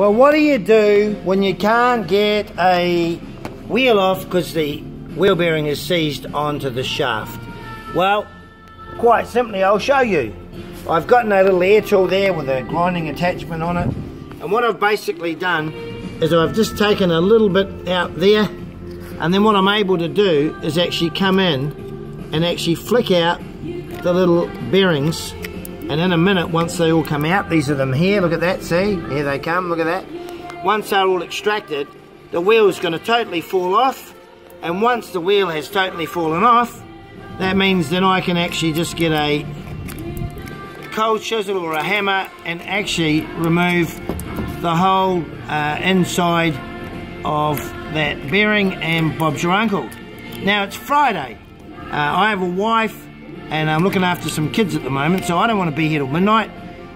Well, what do you do when you can't get a wheel off because the wheel bearing is seized onto the shaft? Well, quite simply, I'll show you. I've gotten a little air tool there with a grinding attachment on it. And what I've basically done is I've just taken a little bit out there and then what I'm able to do is actually come in and actually flick out the little bearings and in a minute once they all come out these are them here look at that see here they come look at that once they're all extracted the wheel is going to totally fall off and once the wheel has totally fallen off that means then I can actually just get a cold chisel or a hammer and actually remove the whole uh, inside of that bearing and Bob's your uncle. Now it's Friday. Uh, I have a wife and I'm looking after some kids at the moment so I don't want to be here till midnight.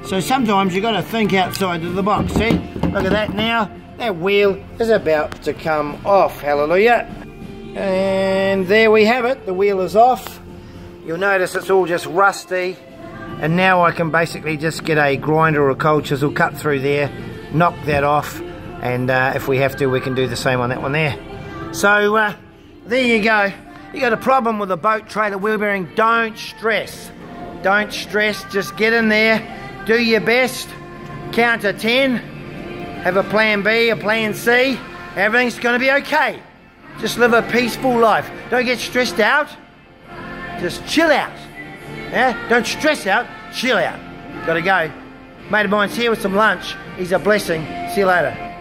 So sometimes you've got to think outside of the box. See, look at that now. That wheel is about to come off. Hallelujah. And there we have it. The wheel is off. You'll notice it's all just rusty. And now I can basically just get a grinder or a cold chisel cut through there, knock that off, and uh, if we have to we can do the same on that one there so uh, there you go you got a problem with a boat trailer wheel bearing don't stress. Don't stress. Just get in there. Do your best. Count to 10 have a plan B a plan C. Everything's gonna be okay. Just live a peaceful life. Don't get stressed out. Just chill out. Yeah? Don't stress out. Chill out. Gotta go. Mate of mine's here with some lunch. He's a blessing. See you later